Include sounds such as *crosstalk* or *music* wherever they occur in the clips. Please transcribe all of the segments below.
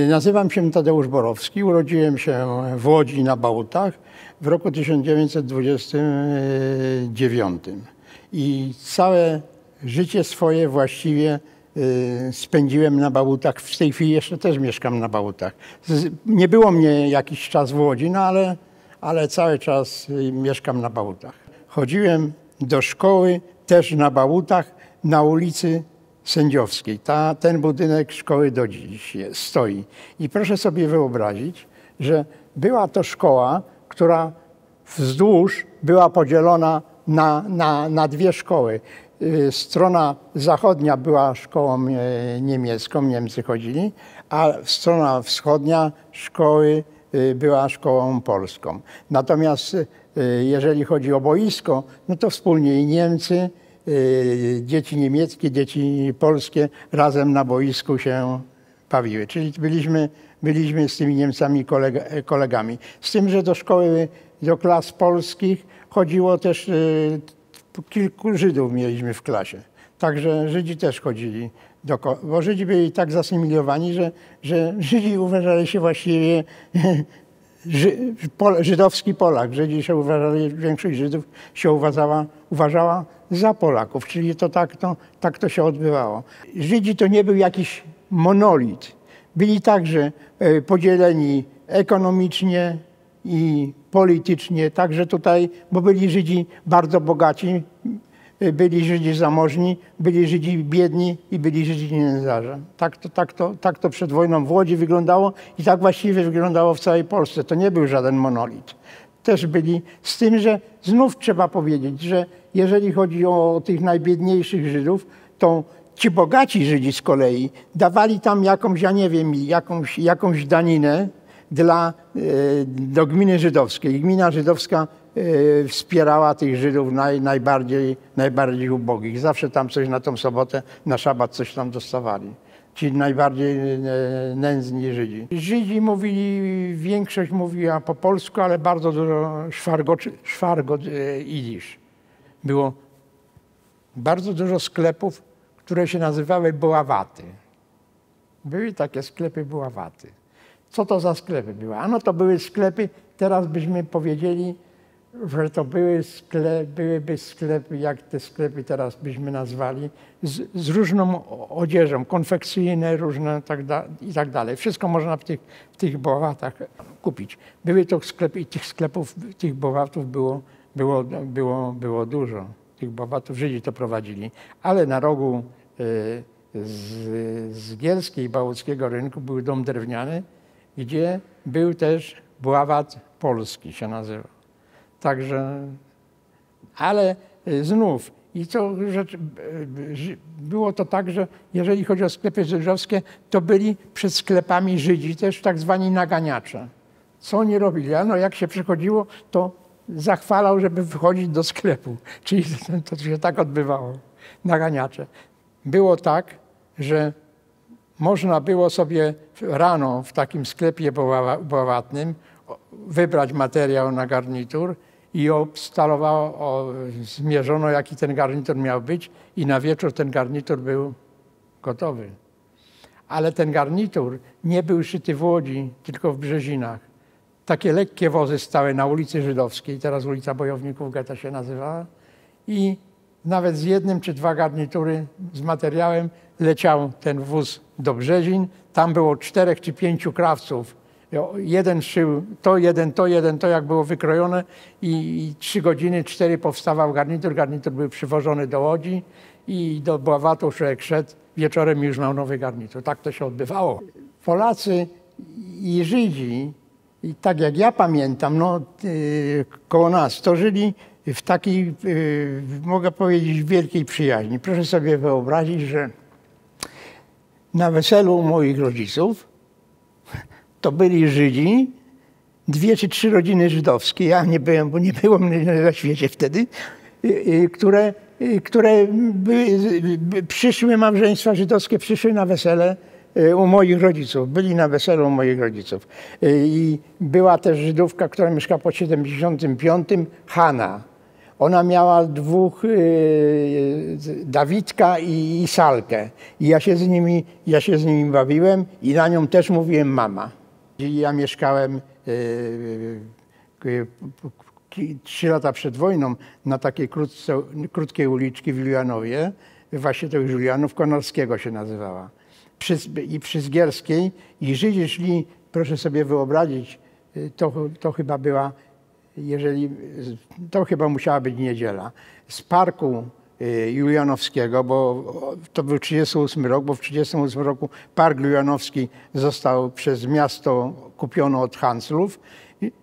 Nazywam się Tadeusz Borowski. Urodziłem się w Łodzi na Bałtach w roku 1929 i całe życie swoje właściwie y, spędziłem na Bałutach. W tej chwili jeszcze też mieszkam na Bałutach. Nie było mnie jakiś czas w Łodzi, no ale, ale cały czas y, mieszkam na Bałutach. Chodziłem do szkoły też na Bałutach na ulicy Sędziowskiej. Ta, ten budynek szkoły do dziś jest, stoi. I proszę sobie wyobrazić, że była to szkoła, która wzdłuż była podzielona na, na, na dwie szkoły. Y, strona zachodnia była szkołą e, niemiecką, Niemcy chodzili, a strona wschodnia szkoły y, była szkołą polską. Natomiast y, jeżeli chodzi o boisko, no to wspólnie i Niemcy, dzieci niemieckie, dzieci polskie razem na boisku się bawiły. Czyli byliśmy, byliśmy z tymi Niemcami kolega, kolegami. Z tym, że do szkoły, do klas polskich chodziło też kilku Żydów mieliśmy w klasie. Także Żydzi też chodzili, do, bo Żydzi byli tak zasymilowani, że, że Żydzi uważali się właściwie żydowski Polak. Żydzi się uważali, większość Żydów się uważała, uważała za Polaków, czyli to tak, to tak to się odbywało. Żydzi to nie był jakiś monolit. Byli także e, podzieleni ekonomicznie, i politycznie, także tutaj, bo byli Żydzi bardzo bogaci, byli Żydzi zamożni, byli Żydzi biedni i byli Żydzi nędzarze. Tak to, tak, to, tak to przed wojną w Łodzi wyglądało i tak właściwie wyglądało w całej Polsce. To nie był żaden monolit. Też byli, z tym, że znów trzeba powiedzieć, że jeżeli chodzi o tych najbiedniejszych Żydów, to ci bogaci Żydzi z kolei dawali tam jakąś, ja nie wiem, jakąś, jakąś daninę, dla, e, do gminy żydowskiej. Gmina żydowska wspierała tych Żydów naj, najbardziej, najbardziej ubogich. Zawsze tam coś na tą sobotę, na szabat coś tam dostawali. Ci najbardziej e, nędzni Żydzi. Żydzi mówili, większość mówiła po polsku, ale bardzo dużo szwargot, szwargot idisz. Było bardzo dużo sklepów, które się nazywały buławaty. Były takie sklepy buławaty. Co to za sklepy były? Ano to były sklepy, teraz byśmy powiedzieli, że to były sklep, byłyby sklepy, jak te sklepy teraz byśmy nazwali, z, z różną odzieżą, konfekcyjne, różne tak da, i tak dalej. Wszystko można w tych, w tych bołatach kupić. Były to sklepy i tych sklepów, tych bołatów było, było, było, było dużo. Tych bołatów Żydzi to prowadzili. Ale na rogu y, z, z Gielskiej i Bałuckiego rynku był dom drewniany, gdzie był też Bławat Polski się nazywał. Także, ale e, znów, i to rzecz, e, było to tak, że jeżeli chodzi o sklepy żydowskie, to byli przed sklepami Żydzi, też tak zwani naganiacze. Co oni robili? No jak się przychodziło, to zachwalał, żeby wychodzić do sklepu. *laughs* Czyli to się tak odbywało. Naganiacze. Było tak, że można było sobie rano w takim sklepie bławatnym wybrać materiał na garnitur i obstalowało, zmierzono jaki ten garnitur miał być i na wieczór ten garnitur był gotowy. Ale ten garnitur nie był szyty w Łodzi, tylko w Brzezinach. Takie lekkie wozy stały na ulicy Żydowskiej, teraz ulica Bojowników Geta się nazywa, i nawet z jednym czy dwa garnitury z materiałem leciał ten wóz do Brzezin. Tam było czterech czy pięciu krawców. Jeden szył to, jeden to, jeden to, jak było wykrojone i, trzy godziny, cztery powstawał garnitur. Garnitur był przywożony do Łodzi i do Bławatu człowiek szedł. Wieczorem już miał nowy garnitur. Tak to się odbywało. Polacy i Żydzi, i tak jak ja pamiętam, no, yy, koło nas, to żyli w takiej, yy, mogę powiedzieć, wielkiej przyjaźni. Proszę sobie wyobrazić, że na weselu moich rodziców to byli Żydzi, dwie czy trzy rodziny żydowskie, ja nie byłem, bo nie było mnie na świecie wtedy, y, y, które, y, które by, przyszły małżeństwa żydowskie, przyszły na wesele u moich rodziców, byli na weselu u moich rodziców. I była też Żydówka, która mieszkała po 75, Hanna. Ona miała dwóch, Dawidka i, i Salkę. I ja się, z nimi, ja się z nimi bawiłem i na nią też mówiłem mama. Ja mieszkałem yy, trzy lata przed wojną na takiej krótce, krótkiej uliczki w Julianowie, właśnie to Julianów Konarskiego się nazywała. I przy Zgierskiej i Żydzi szli, proszę sobie wyobrazić, to, to chyba była jeżeli, to chyba musiała być niedziela, z parku y, Julianowskiego, bo to był 38 rok, bo w 38 roku park Julianowski został przez miasto kupiony od Hanslów,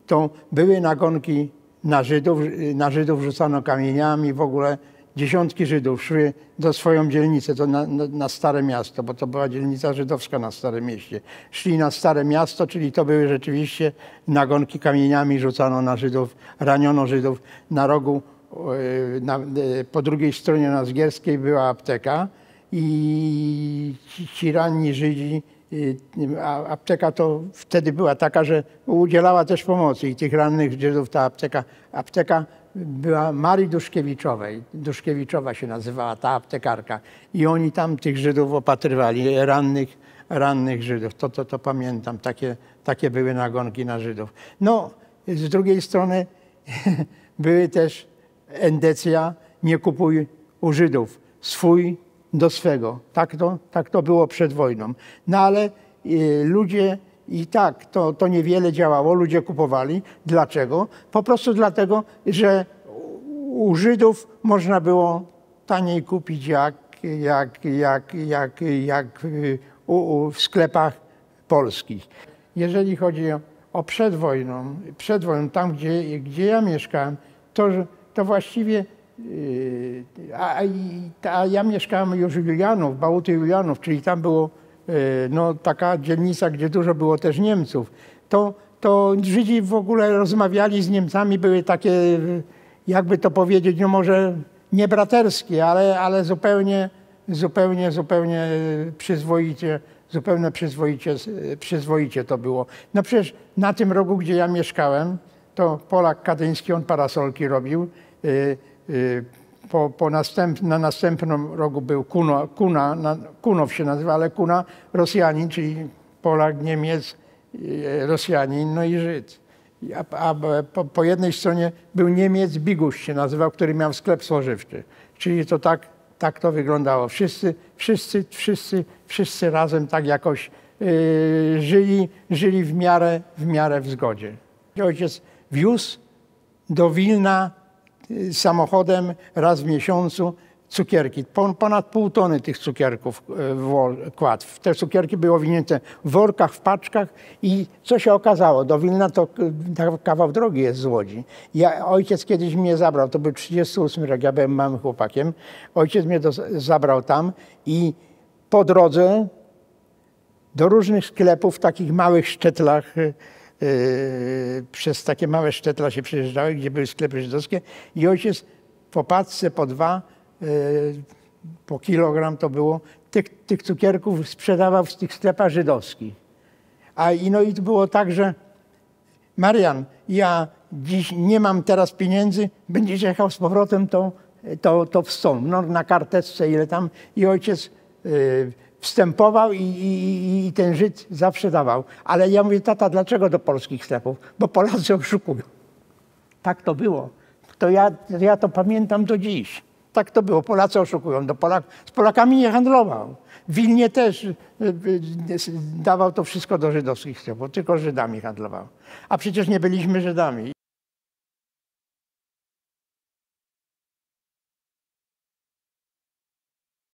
to były nagonki na Żydów, na Żydów rzucano kamieniami, w ogóle dziesiątki Żydów szły do swoją dzielnicę, to na, na, na, Stare Miasto, bo to była dzielnica żydowska na Starym Mieście. Szli na Stare Miasto, czyli to były rzeczywiście nagonki kamieniami, rzucano na Żydów, raniono Żydów. Na rogu na, po drugiej stronie na Zgierskiej była apteka i ci, ranni Żydzi e, a apteka to wtedy była taka, że udzielała też pomocy i tych rannych Żydów ta apteka, apteka była Marii Duszkiewiczowej. Duszkiewiczowa się nazywała ta aptekarka. I oni tam tych Żydów opatrywali, rannych, rannych Żydów. To, to, to pamiętam, takie, takie były nagonki na Żydów. No, z drugiej strony *laughs* były też endecja, nie kupuj u Żydów, swój do swego. Tak to, tak to było przed wojną. No ale y, ludzie i tak, to, to niewiele działało, ludzie kupowali. Dlaczego? Po prostu dlatego, że u Żydów można było taniej kupić jak, jak, jak, jak, jak u, u, w sklepach polskich. Jeżeli chodzi o, o przed wojną, przed wojną, tam gdzie, gdzie ja mieszkałem, to, to właściwie yy, a, a, ja mieszkałem już w Julianów, Bałuty Julianów, czyli tam było E, no, taka dzielnica, gdzie dużo było też Niemców, to, to Żydzi w ogóle rozmawiali z Niemcami, były takie, jakby to powiedzieć, no może nie braterskie, ale, ale zupełnie, zupełnie, zupełnie przyzwoicie, zupełnie przyzwoicie, przyzwoicie to było. No przecież na tym rogu, gdzie ja mieszkałem, to Polak Katyński, on parasolki robił. Yy, yy, po, po następ, na następnym rogu był Kuno, Kuna, na, Kunow się nazywa, ale Kuna Rosjanin, czyli Polak, Niemiec, e, Rosjanin, no i Żyd. A, a po, po, jednej stronie był Niemiec, Biguś się nazywał, który miał sklep spożywczy. Czyli to tak, tak to wyglądało. Wszyscy, wszyscy, wszyscy, wszyscy razem tak jakoś yy, żyli, żyli w miarę, w miarę w zgodzie. Ojciec wiózł do Wilna samochodem raz w miesiącu cukierki. Ponad pół tony tych cukierków e, kładł. Te cukierki były owinięte w workach, w paczkach i co się okazało? Do Wilna to kawał drogi jest z Łodzi. Ja, ojciec kiedyś mnie zabrał, to był 38 rok, ja byłem małym chłopakiem. Ojciec mnie do, zabrał tam i po drodze do różnych sklepów, takich małych sztetlach, Yy, przez takie małe sztetla się przejeżdżały, gdzie były sklepy żydowskie i ojciec po paczce, po dwa, yy, po kilogram to było, tych, tych cukierków sprzedawał w tych sklepach żydowskich. A i no i było tak, że Marian, ja dziś nie mam teraz pieniędzy, będziesz jechał z powrotem, to, to, to wstąp. No, na karteczce ile tam. I ojciec yy, wstępował i, i, i, ten Żyd zawsze dawał. Ale ja mówię, tata, dlaczego do polskich sklepów? Bo Polacy oszukują. Tak to było. To ja, ja to pamiętam do dziś. Tak to było. Polacy oszukują. Do Polak, z Polakami nie handlował. W Wilnie też y, y, dawał to wszystko do żydowskich sklepów, tylko Żydami handlował. A przecież nie byliśmy Żydami